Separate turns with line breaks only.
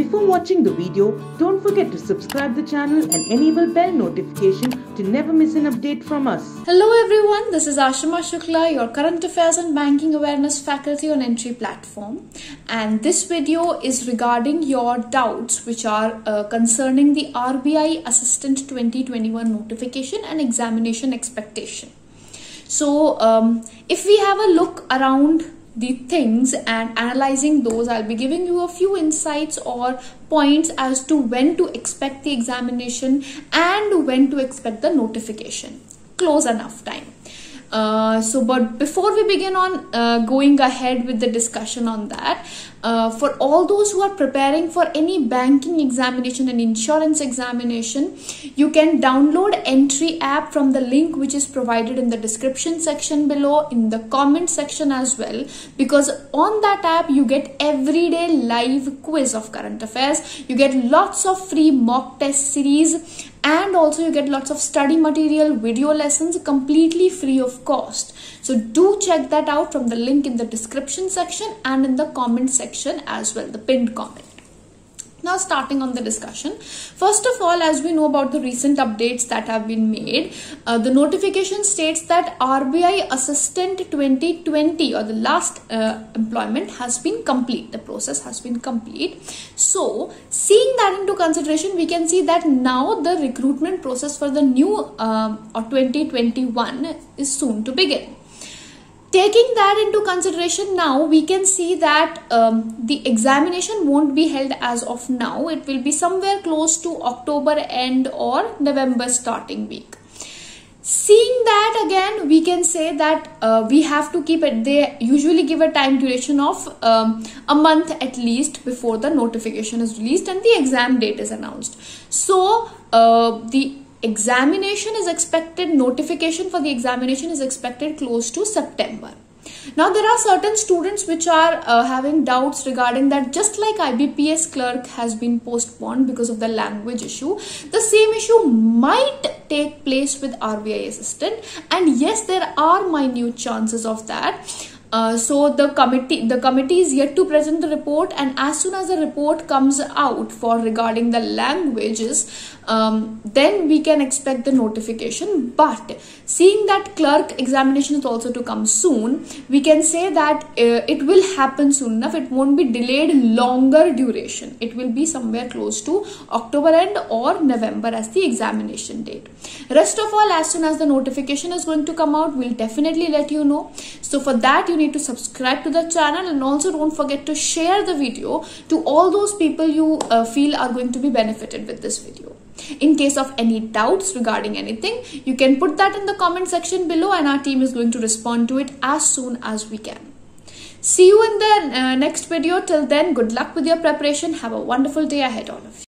Before watching the video, don't forget to subscribe the channel and enable bell notification to never miss an update from us.
Hello everyone, this is Ashima Shukla, your current affairs and banking awareness faculty on Entri platform. And this video is regarding your doubts which are uh, concerning the RBI Assistant 2021 notification and examination expectation. So um, if we have a look around the things and analyzing those. I'll be giving you a few insights or points as to when to expect the examination and when to expect the notification. Close enough time uh, so but before we begin on uh, going ahead with the discussion on that uh, for all those who are preparing for any banking examination and insurance examination you can download Entri app from the link which is provided in the description section below in the comment section as well because on that app you get everyday live quiz of current affairs. You get lots of free mock test series and also you get lots of study material video lessons completely free of cost. So do check that out from the link in the description section and in the comment section as well the pinned comment now starting on the discussion. First of all as we know about the recent updates that have been made uh, the notification states that RBI assistant 2020 or the last uh, employment has been complete. The process has been complete. So seeing that into consideration we can see that now the recruitment process for the new uh, or 2021 is soon to begin taking that into consideration now we can see that um, the examination won't be held as of now. It will be somewhere close to october end or november starting week. Seeing that again we can say that uh, we have to keep it they usually give a time duration of um, a month at least before the notification is released and the exam date is announced. So uh, the examination is expected notification for the examination is expected close to september. Now there are certain students which are uh, having doubts regarding that just like IBPS clerk has been postponed because of the language issue the same issue might take place with RBI assistant. And yes there are minute chances of that uh, so the committee the committee is yet to present the report and as soon as the report comes out for regarding the languages um, then we can expect the notification. But seeing that clerk examination is also to come soon we can say that uh, it will happen soon enough. It won't be delayed longer duration. It will be somewhere close to october end or november as the examination date. Rest of all as soon as the notification is going to come out we'll definitely let you know. So for that you need to subscribe to the channel and also don't forget to share the video to all those people you uh, feel are going to be benefited with this video in case of any doubts regarding anything, you can put that in the comment section below and our team is going to respond to it as soon as we can. See you in the uh, next video. Till then, good luck with your preparation. Have a wonderful day ahead, all of you.